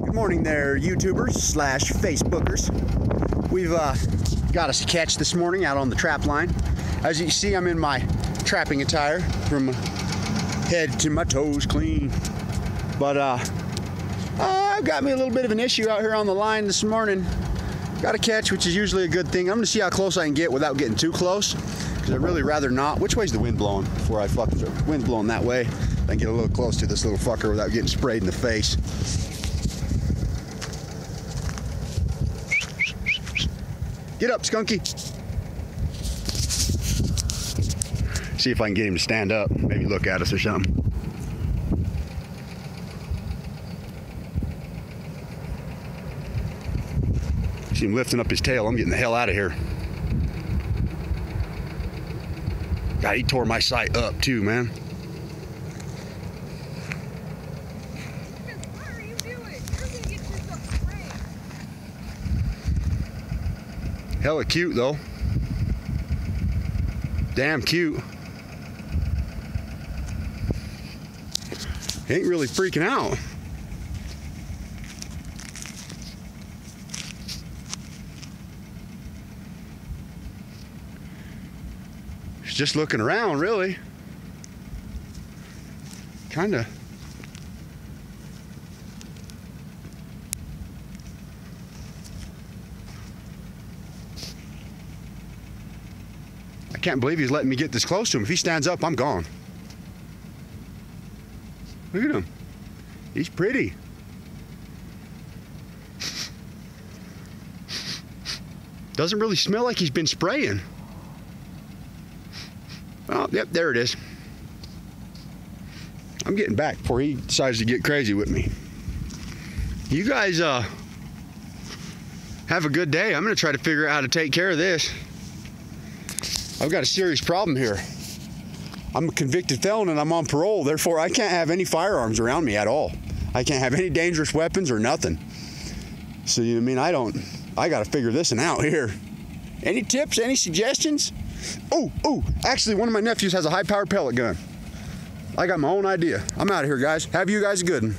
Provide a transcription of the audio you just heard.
Good morning there, YouTubers slash Facebookers. We've uh, got us a catch this morning out on the trap line. As you see, I'm in my trapping attire from head to my toes clean. But uh, I've got me a little bit of an issue out here on the line this morning. Got a catch, which is usually a good thing. I'm gonna see how close I can get without getting too close, because I'd really rather not. Which way's the wind blowing before I fuck the wind blowing that way? I can get a little close to this little fucker without getting sprayed in the face. Get up, Skunky. See if I can get him to stand up, maybe look at us or something. See him lifting up his tail. I'm getting the hell out of here. God, he tore my sight up too, man. What are you doing? You're gonna get yourself sprayed. Hella cute though. Damn cute. Ain't really freaking out. He's just looking around, really. Kinda. Can't believe he's letting me get this close to him. If he stands up, I'm gone. Look at him. He's pretty. Doesn't really smell like he's been spraying. Oh, yep, there it is. I'm getting back before he decides to get crazy with me. You guys uh have a good day. I'm gonna try to figure out how to take care of this. I've got a serious problem here. I'm a convicted felon and I'm on parole, therefore I can't have any firearms around me at all. I can't have any dangerous weapons or nothing. So you know I mean? I don't I gotta figure this one out here. Any tips, any suggestions? Oh, oh, actually one of my nephews has a high powered pellet gun. I got my own idea. I'm out of here, guys. Have you guys a good one.